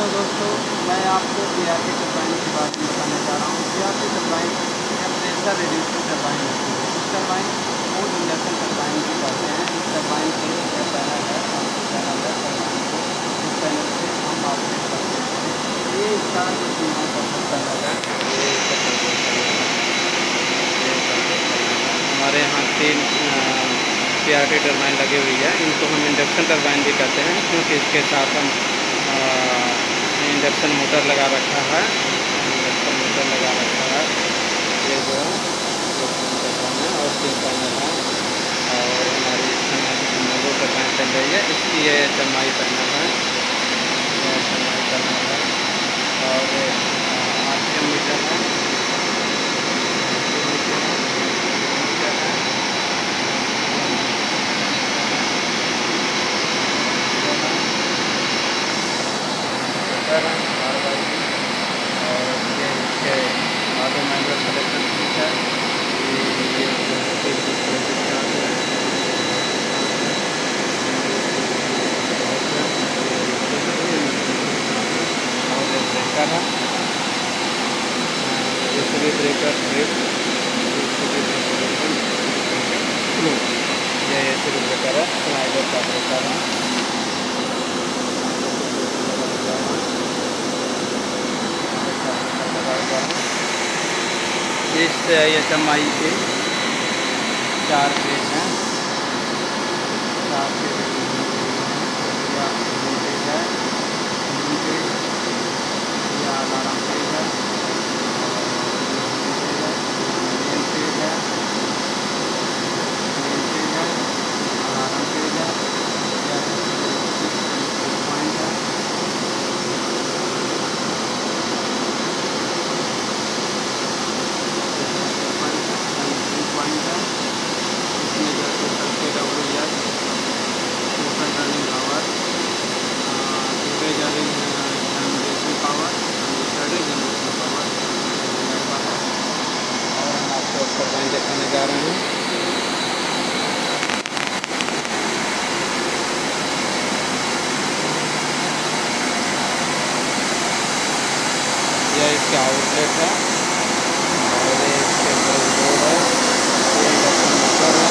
Hello दोस्तों, मैं आपको बी आर टी टर्बाइन के बारे में बताने जा रहा हूँ। बी आर टी टर्बाइन या प्रेशर रिड्यूसर टर्बाइन होती है। इस टर्बाइन को इंडक्शन टर्बाइन भी कहते हैं। इस टर्बाइन के जो पैनल है पैनल है टर्बाइन को इस पैनल से हम ऑपरेट करते हैं। ये इसका जो सीमा का पैनल है। हमारे यहाँ तीन पी आर टी टर्बाइन लगी हुई है। इनको हम इंडक्शन टर्बाइन भी कहते हैं, क्योंकि इसके साथ हम इंडक्शन मोटर लगा रखा है। इंडक्शन मोटर लगा रखा है। ये जो है और तीन पैनल है और हमारी इस समय का टर्बाइन चल रही है। इसकी ये चमाई पैनल है। ये चरमाई पैनल है। और एम मीटर है मीटर है मीटर है है बार बार और ये इसके ऑटो मैनुअल सिलेक्शन जो है ब्रेकर ये ब्रेकर है स्लाइडर का ब्रेकर है। इस एच एम आई के चार पेज हैं। चार पेज या पेज है पेज या अलार्म पेज है मेन पेज है मेन पेज है अलार्म पेज है या पॉइंट है पॉइंट है इसमें जो है total K W S total running power average running generation power study generation power और हम आपको टर्बाइन दिखाने जा रहे हैं यह इसका आउटलेट है और ये इसके बोर्ड है ये इंडक्शन मोटर है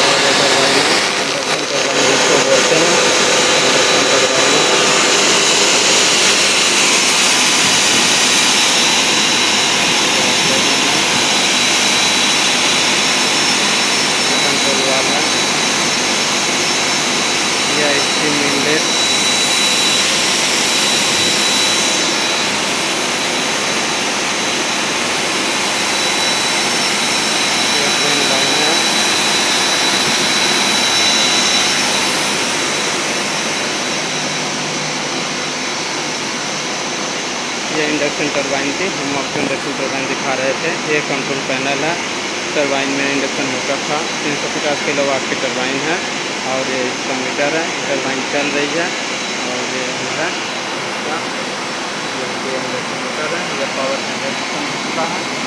और ये टरबाइन इंडक्शन टरबाइन जिसको बोलते हैं इंडक्शन टरबाइन कंट्रोल वाला यह इसकी मिनलेट ये ट्रेन लाइन है ये इंडक्शन टरबाइन थी। हम आपको इंडक्शन टरबाइन दिखा रहे थे। ये कंट्रोल पैनल है। टरबाइन में इंडक्शन मोटर था। तीन सौ पचास किलो वाट की टरबाइन है। और ये इसका मीटर है। टरबाइन चल रही है। और ये हमारा इंडक्शन मोटर है पावर जनरेट का है।